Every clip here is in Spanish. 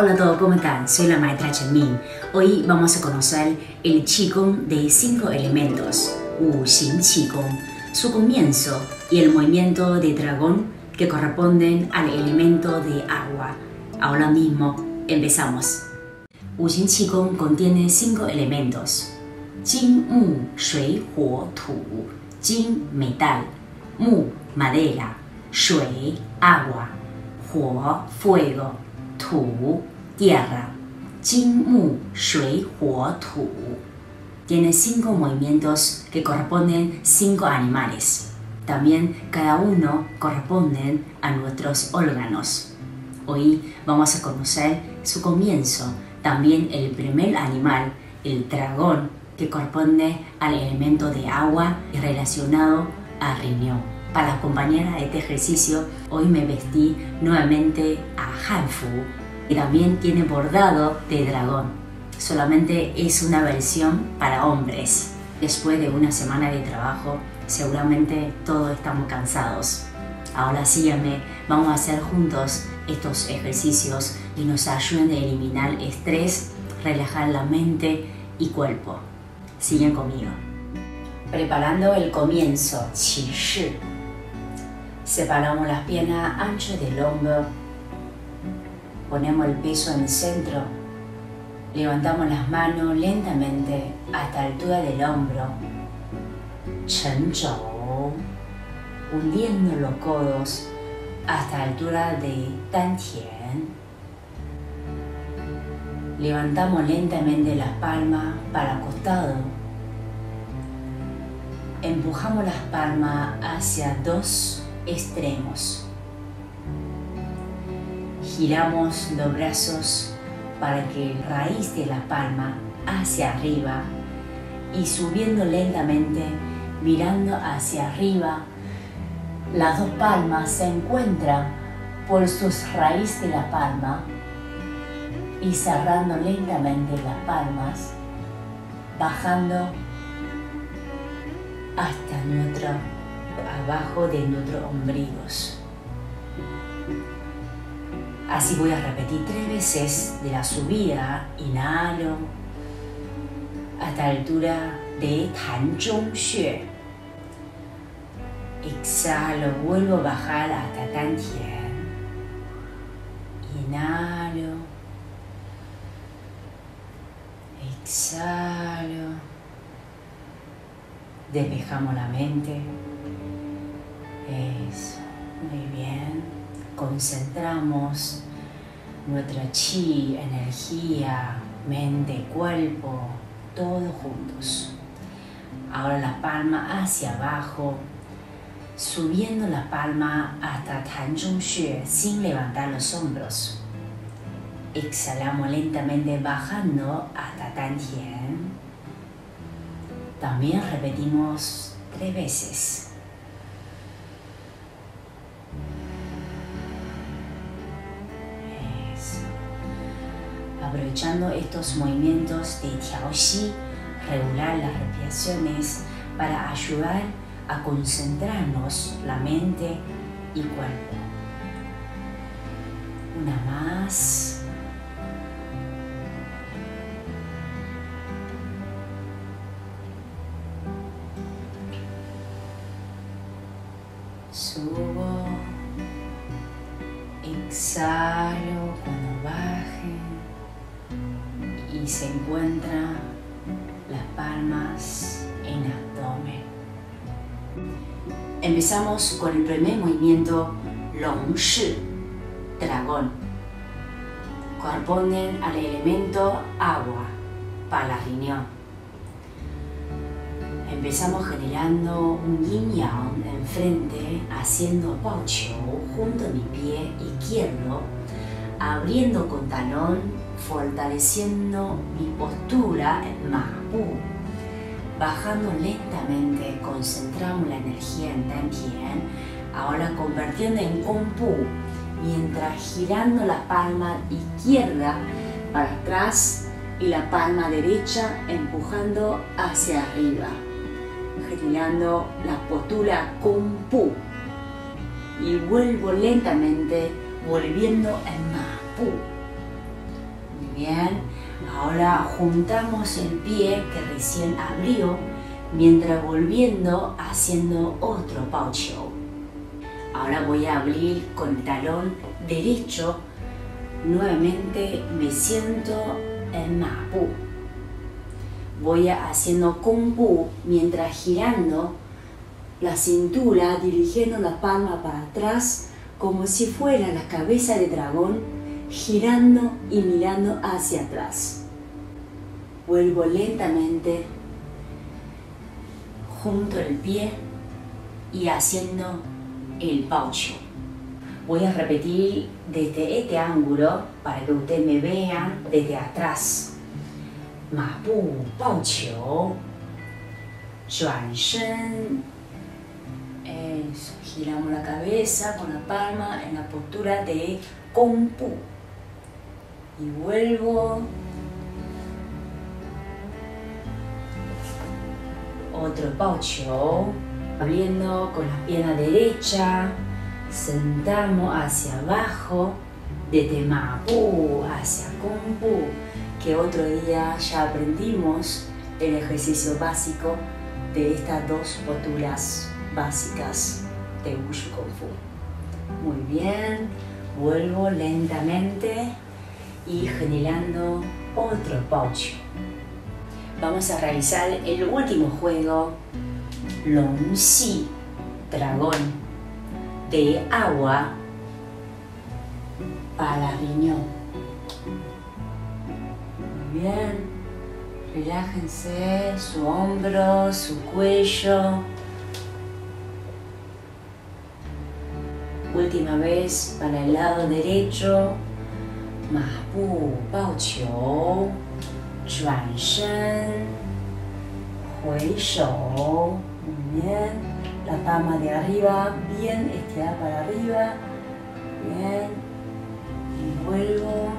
Hola a todos, ¿cómo están? Soy la maestra Chen Hoy vamos a conocer el Qigong de cinco elementos, Wu Xing Qigong, su comienzo y el movimiento de dragón que corresponden al elemento de agua. Ahora mismo empezamos. Wu Xing Qigong contiene cinco elementos: Jing, Mu, Shui, Huo, Tu. Jing, metal. Mu, madera. Shui, agua. Huo, fuego. Tu, tierra. Jing, Mu, Shui, Huo. Tiene cinco movimientos que corresponden cinco animales. También cada uno corresponde a nuestros órganos. Hoy vamos a conocer su comienzo, también el primer animal, el dragón, que corresponde al elemento de agua y relacionado a riñón. Para acompañar a este ejercicio, hoy me vestí nuevamente a Hanfu, y también tiene bordado de dragón. Solamente es una versión para hombres. Después de una semana de trabajo, seguramente todos estamos cansados. Ahora síganme, vamos a hacer juntos estos ejercicios y nos ayuden a eliminar estrés, relajar la mente y cuerpo. Siguen conmigo. Preparando el comienzo, Qi Shi. Separamos las piernas anchas del hombro. Ponemos el peso en el centro. Levantamos las manos lentamente hasta la altura del hombro. Chen Zhou. Hundiendo los codos hasta la altura de Dan Tian Levantamos lentamente las palmas para costado. Empujamos las palmas hacia dos extremos. Giramos los brazos para que raíz de la palma hacia arriba y subiendo lentamente, mirando hacia arriba, las dos palmas se encuentran por sus raíces de la palma y cerrando lentamente las palmas, bajando hasta nuestro, abajo de nuestros ombligos. Así voy a repetir tres veces de la subida, inhalo hasta la altura de Tan Zhong Xue. Exhalo, vuelvo a bajar hasta Tan Tian. Inhalo. Exhalo. Despejamos la mente. Eso. Muy bien. Concentramos nuestra chi, energía, mente, cuerpo, todos juntos. Ahora la palma hacia abajo, subiendo la palma hasta Tan Zhong Xue sin levantar los hombros. Exhalamos lentamente bajando hasta Tan Tian. También repetimos tres veces. Aprovechando estos movimientos de Tiao regular las respiraciones para ayudar a concentrarnos la mente y cuerpo. Una más. Subo, exhalo se encuentran las palmas en abdomen. Empezamos con el primer movimiento Long Shi, dragón. Corresponden al elemento agua para riñón Empezamos generando un yin yang enfrente, haciendo bao junto a mi pie izquierdo, abriendo con talón, fortaleciendo mi postura en ma Bajando lentamente, concentramos la energía en Dan ahora convirtiendo en Kung Pu, mientras girando la palma izquierda para atrás y la palma derecha empujando hacia arriba generando la postura Kung Pu. Y vuelvo lentamente, volviendo en Ma Pu. Bien. Ahora juntamos el pie que recién abrió mientras volviendo haciendo otro pao Ahora voy a abrir con el talón derecho. Nuevamente me siento en Ma Pu. Voy haciendo Kung mientras girando la cintura, dirigiendo la palma para atrás como si fuera la cabeza de dragón, girando y mirando hacia atrás. Vuelvo lentamente junto el pie y haciendo el paucho. Voy a repetir desde este ángulo para que ustedes me vean desde atrás. Ma bu bao qiu. Yuan shen. Giramos la cabeza con la palma en la postura de Gong Pu. Y vuelvo. Otro Bao abriendo con la pierna derecha, sentamos hacia abajo, desde Mapu hacia Kung Fu, que otro día ya aprendimos el ejercicio básico de estas dos posturas básicas de Wushu Kung Fu. Muy bien, vuelvo lentamente y generando otro pouch. Vamos a realizar el último juego Long Xi, dragón de agua para riñón. Muy bien, relájense su hombro, su cuello. Última vez para el lado derecho. Mahbu Bao Qiu, Chuan Shen, Hui Shou. Bien. La palma de arriba, bien estirada para arriba. Bien. Y vuelvo.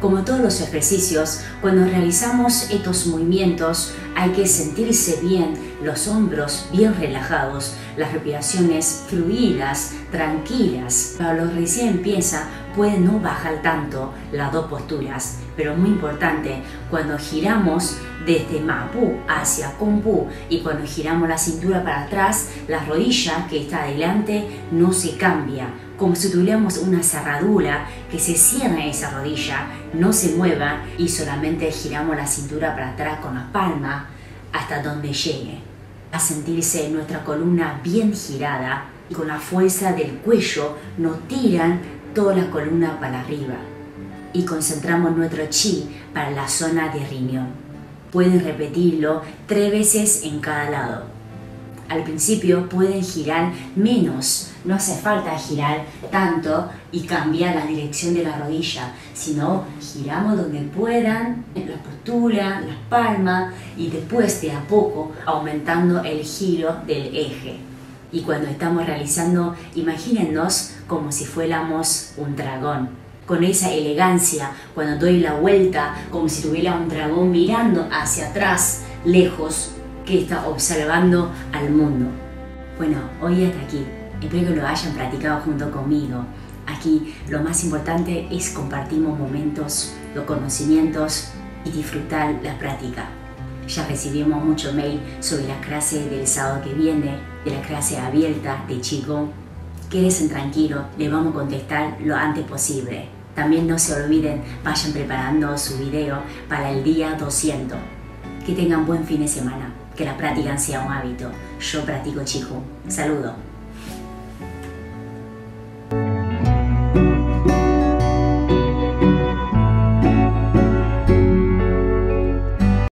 Como todos los ejercicios, cuando realizamos estos movimientos hay que sentirse bien, los hombros bien relajados, las respiraciones fluidas, tranquilas. Para los recién empieza, puede no bajar tanto las dos posturas, pero muy importante, cuando giramos desde Mapu hacia Pu y cuando giramos la cintura para atrás, la rodilla que está adelante no se cambia, como si tuviéramos una cerradura que se cierra esa rodilla, no se mueva y solamente giramos la cintura para atrás con la palma hasta donde llegue. A sentirse nuestra columna bien girada y con la fuerza del cuello nos tiran toda la columna para arriba y concentramos nuestro chi para la zona de riñón. Pueden repetirlo tres veces en cada lado. Al principio pueden girar menos, no hace falta girar tanto y cambiar la dirección de la rodilla, sino giramos donde puedan, la postura, las palmas y después de a poco aumentando el giro del eje. Y cuando estamos realizando, imagínennos como si fuéramos un dragón, con esa elegancia, cuando doy la vuelta, como si tuviera un dragón mirando hacia atrás, lejos, que está observando al mundo. Bueno, hoy hasta aquí. Espero que lo hayan practicado junto conmigo. Aquí lo más importante es compartir momentos, los conocimientos y disfrutar la práctica. Ya recibimos mucho mail sobre la clase del sábado que viene, de la clase abierta de Chico. Quédense tranquilos, le vamos a contestar lo antes posible. También no se olviden, vayan preparando su video para el día 200. Que tengan buen fin de semana, que la práctica sea un hábito. Yo practico Chico. Saludo.